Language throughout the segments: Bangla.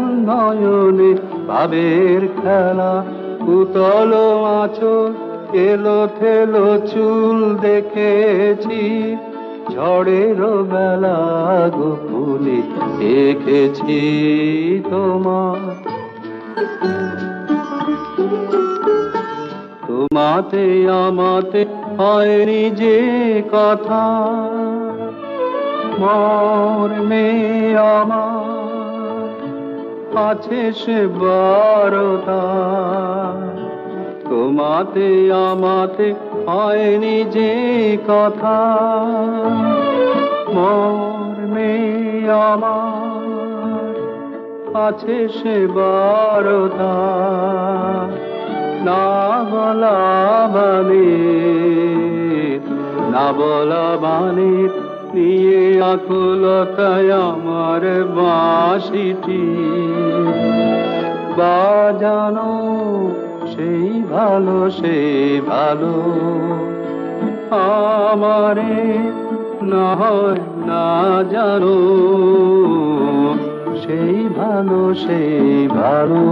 নয়নে ভাবের খেলা। উতল আঁচল এলো থেলো চুল দেখেছি। ঝড়ের বেলা গোপুনে দেখেছি তোমার। তোমাতে, আমাতে হয়নি যে কথা। মর্মে আমার আছে সে বারতা তোমাতে আমাতে হয়নি যে কথা। মর্মে আমার আছে সে বারতা না বলা বাণী, না বলা বাণী নিয়ে আকুলতায় আমার বাঁশিটি বাজানো সেই ভালো সেই ভালো। আমারে না হয় না জানো, সেই ভালো সেই ভালো।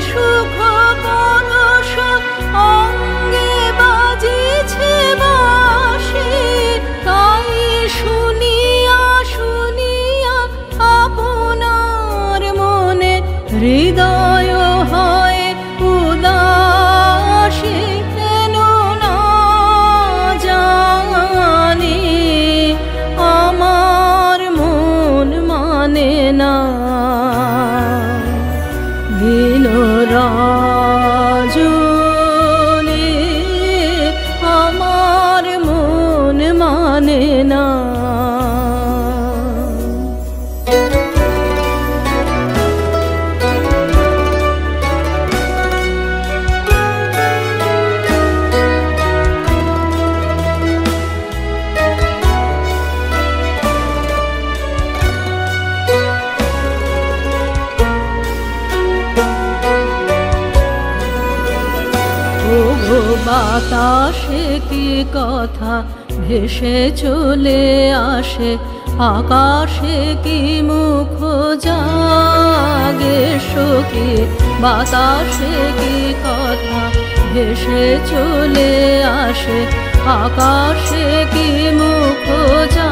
সুখ ভেসে চলে আসে, আকাশে কি মুখ জাগে? শোকে, বাতাসে কি কথা? ভেসে চলে আসে, আকাশে কি মুখ যা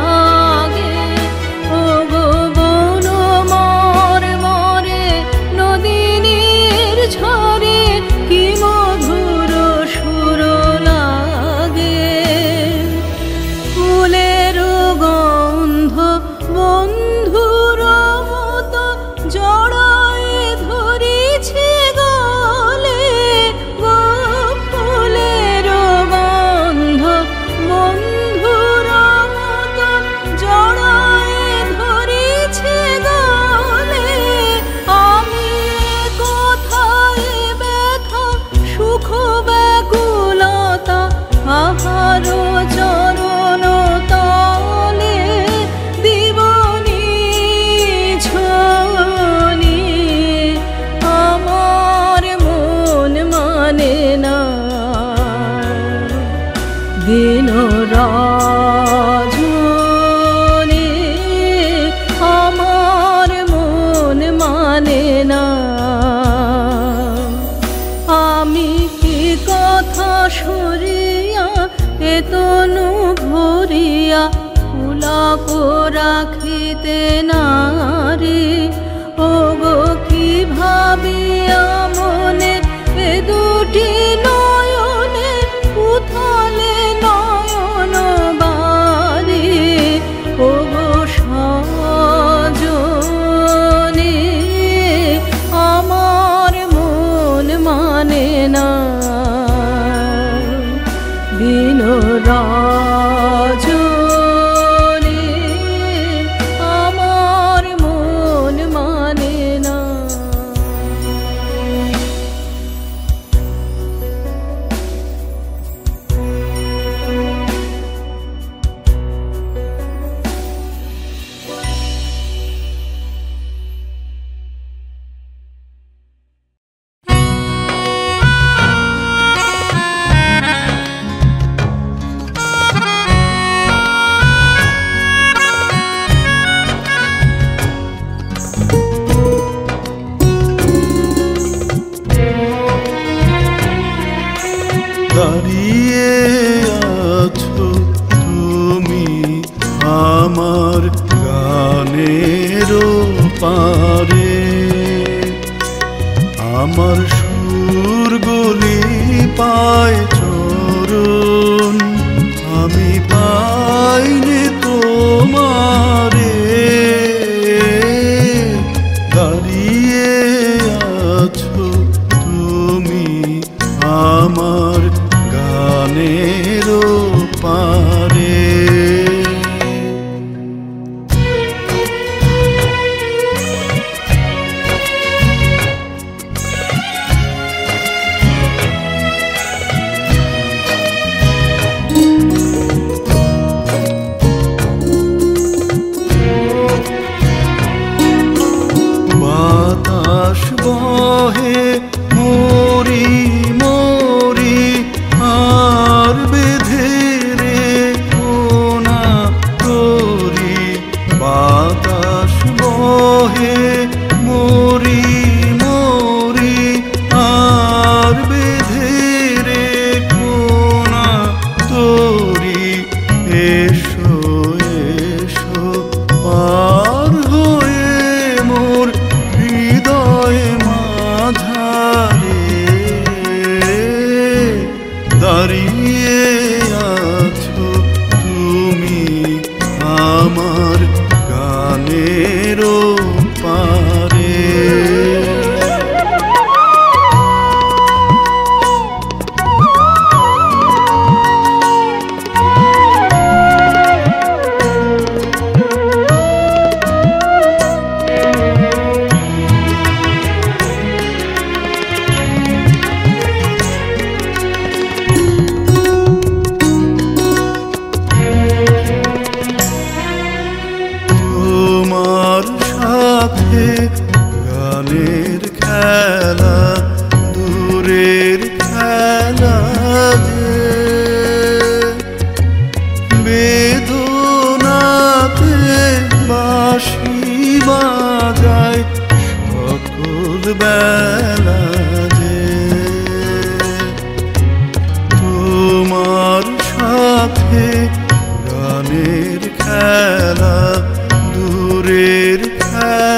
দূরের খেলা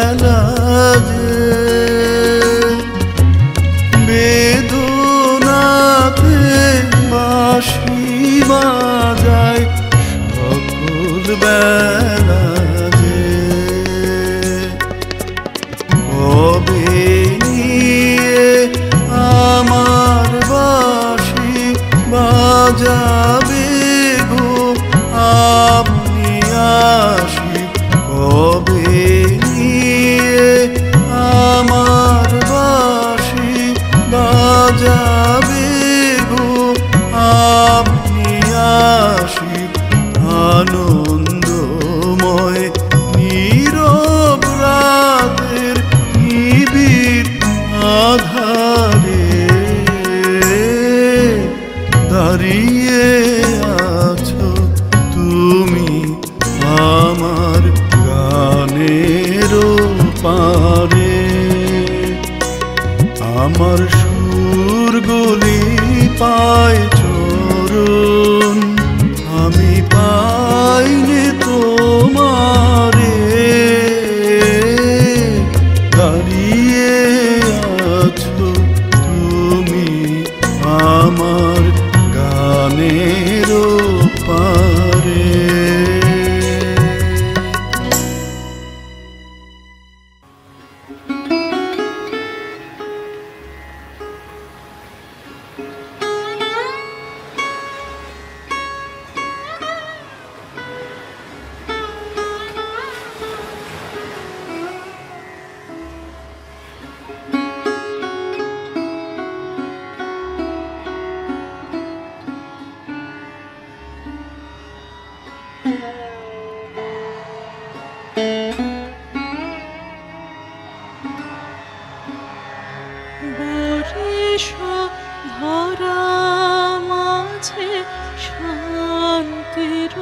শান্তির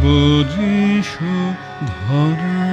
বুঝিস ধরা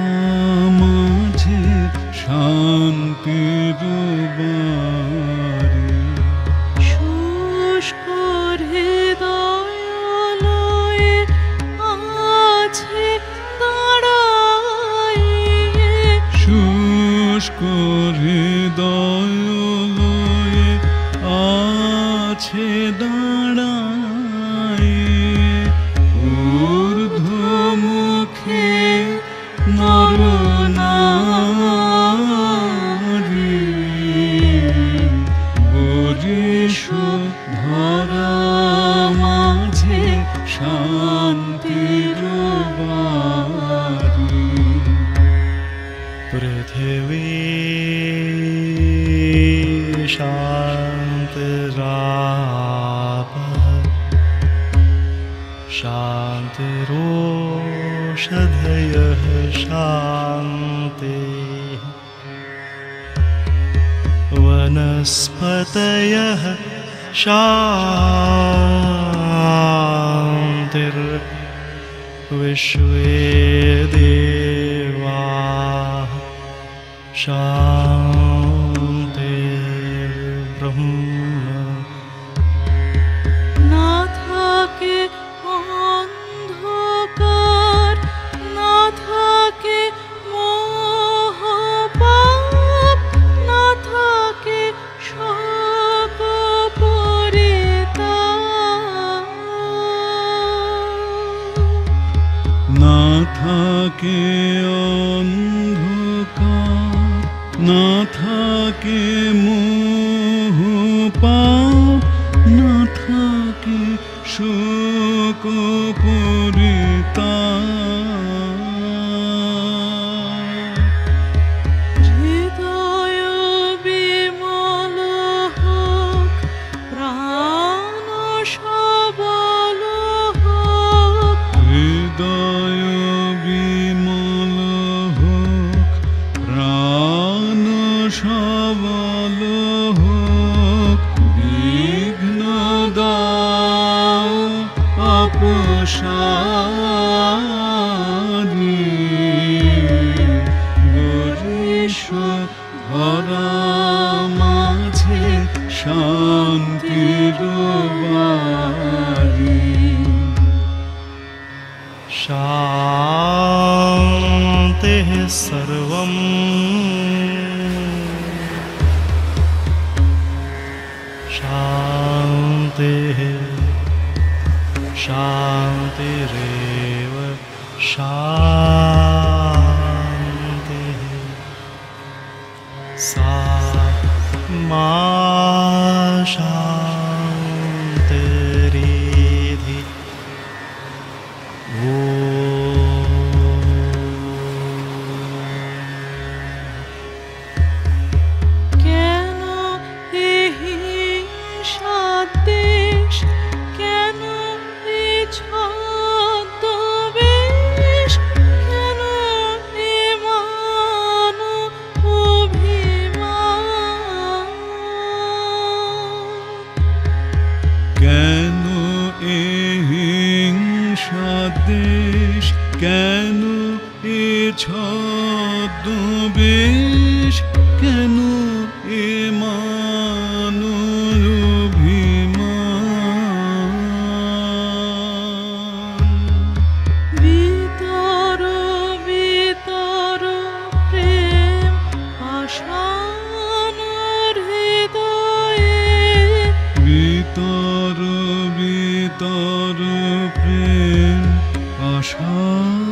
歌声。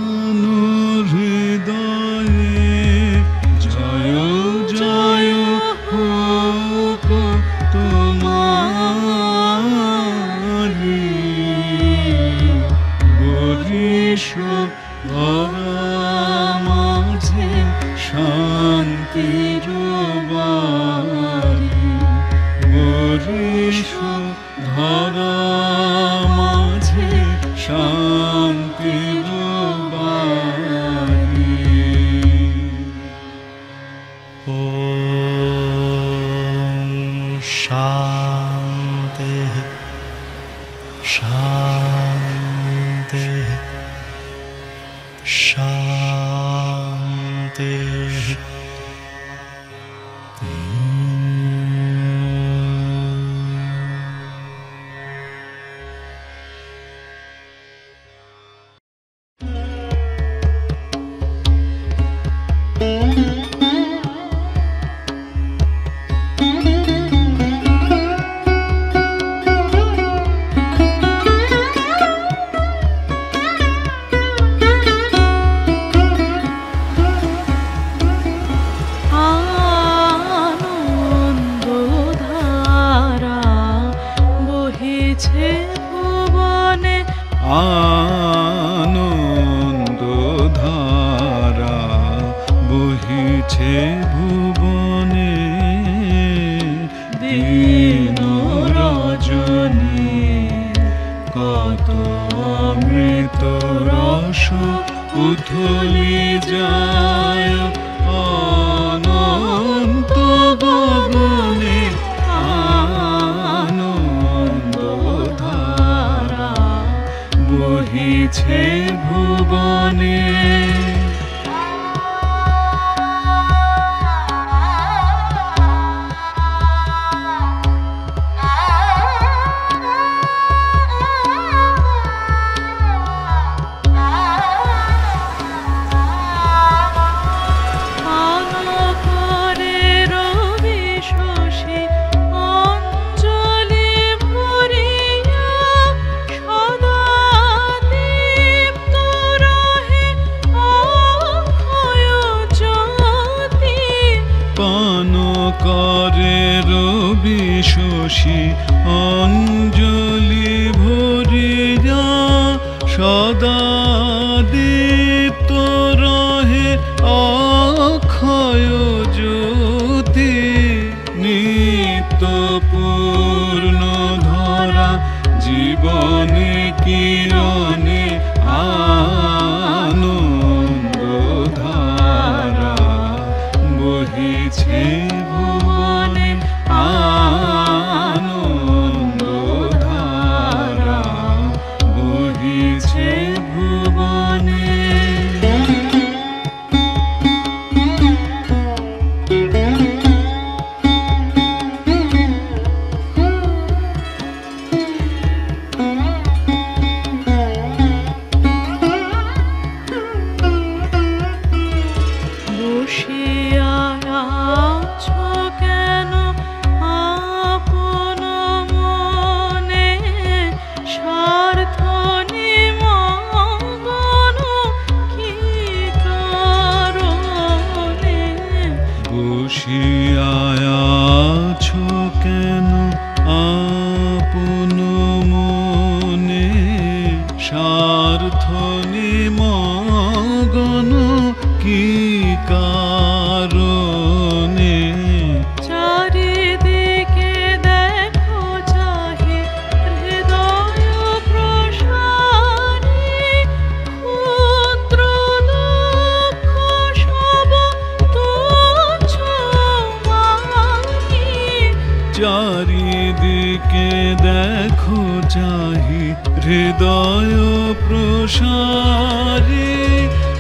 চারিদিকে দেখো চাহি হৃদয় প্রসারে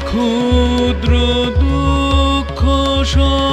ক্ষুদ্র দুঃখ সব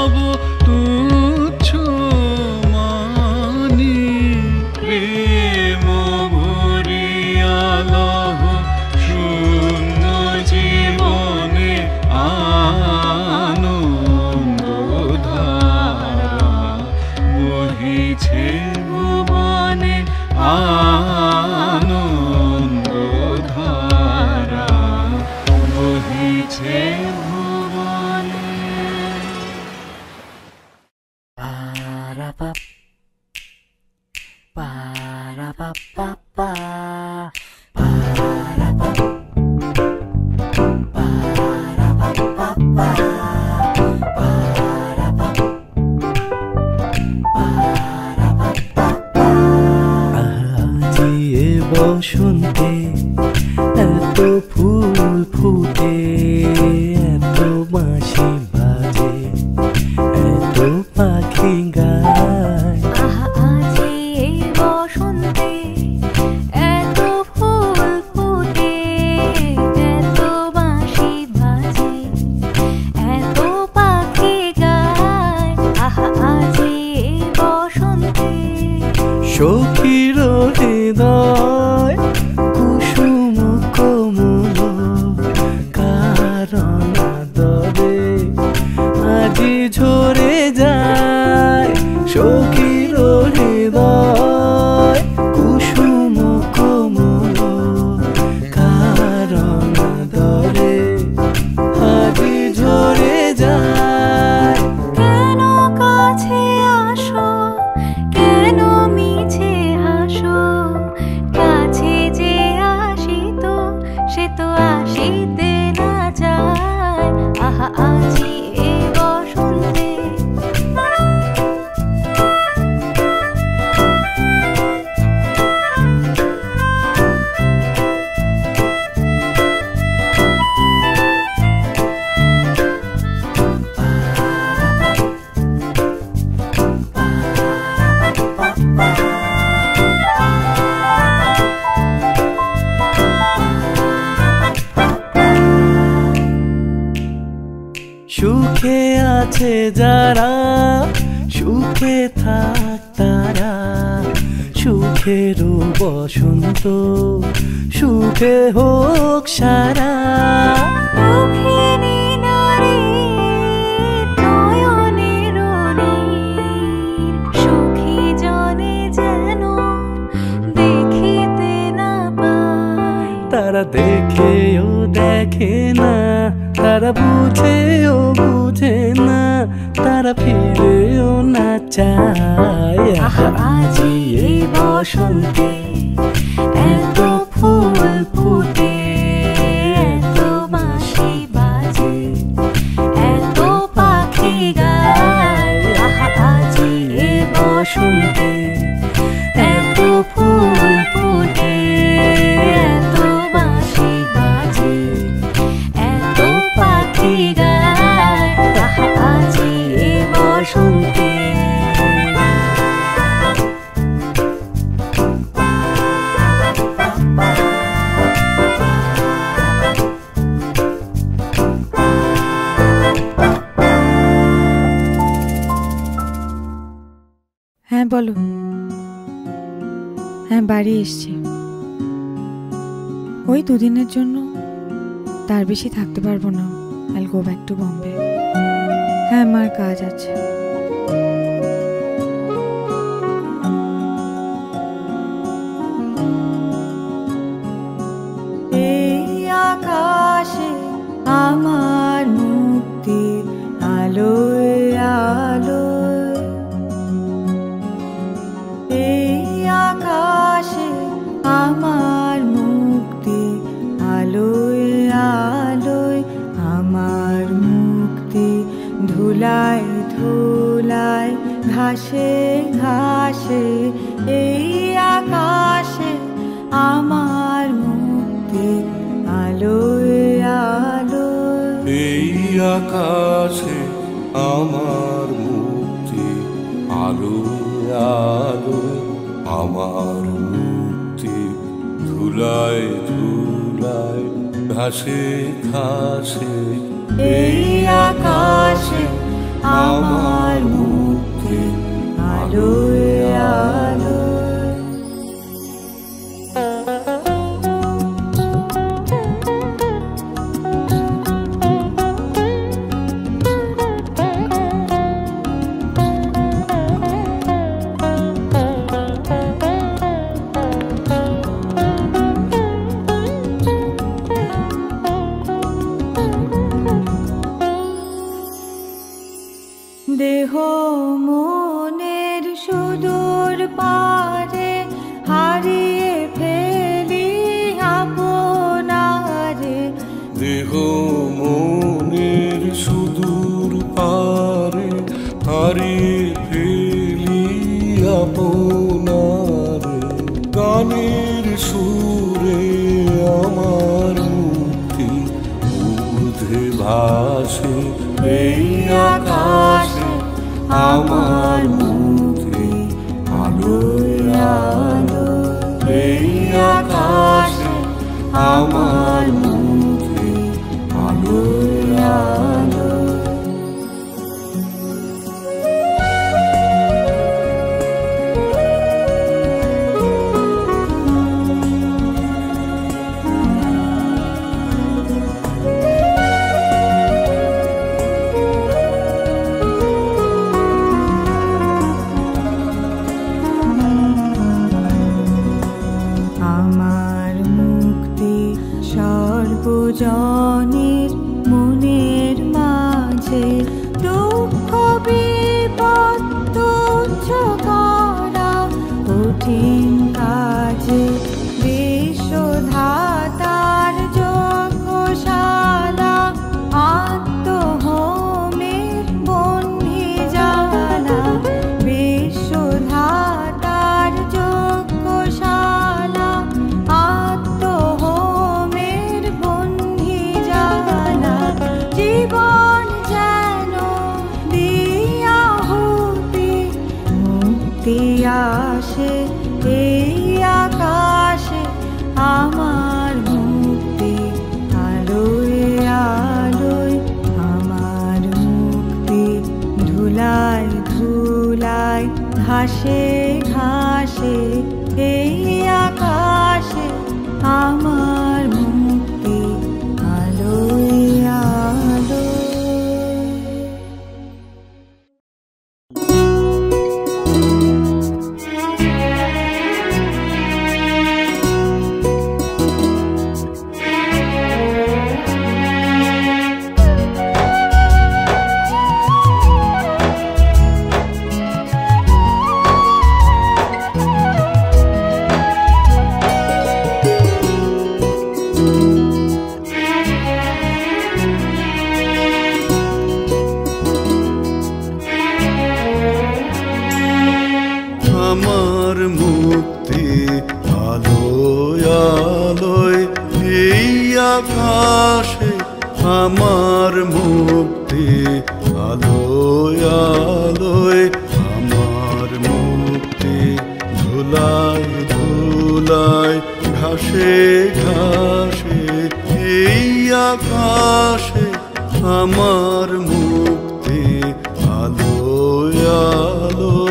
আকাশে আমার মুক্তি, আলোয় আলোয় আমার মুক্তি ধুলায় ধুলায় ঘাসে ঘাসে, এই আকাশে আমার মুক্তি, আলোয় আলোয়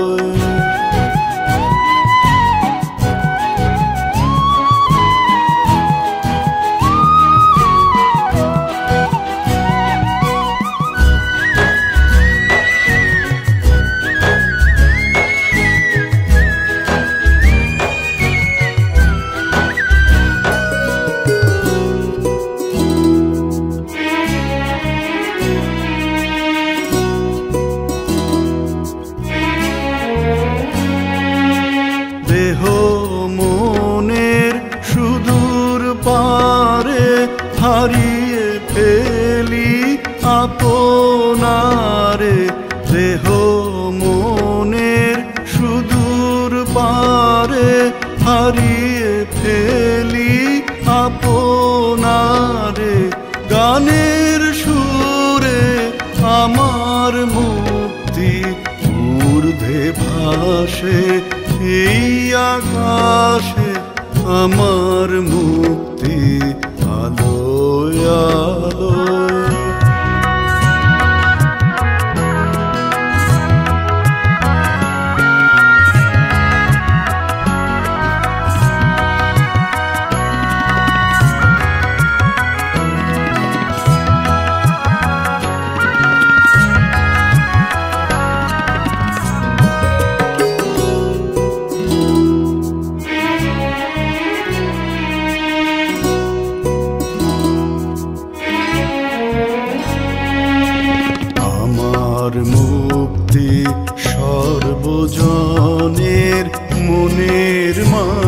সর্বজনের মনের মা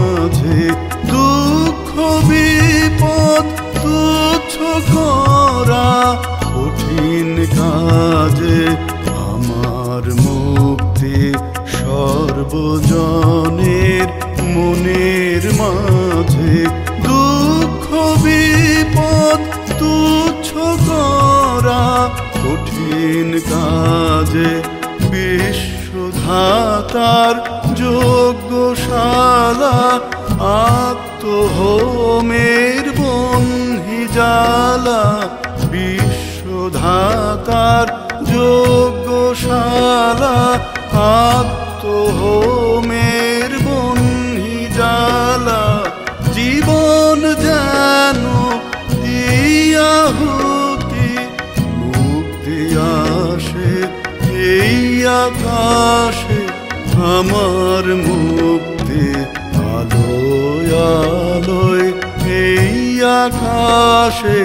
আসে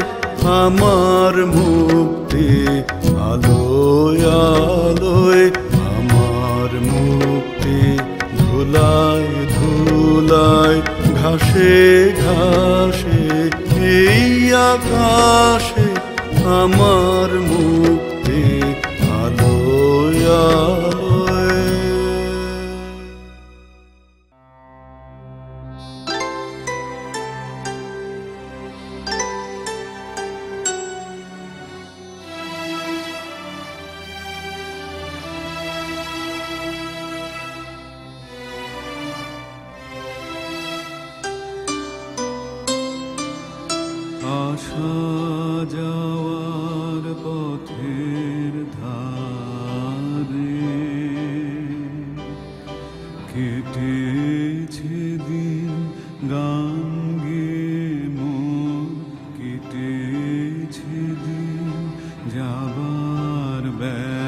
আমার মুক্তি আলোয় আলোয় আমার মুক্তি ধুলায় ধুলায় ঘাসে ঘাসে এই আকাশে আমার যাবার ব্যয়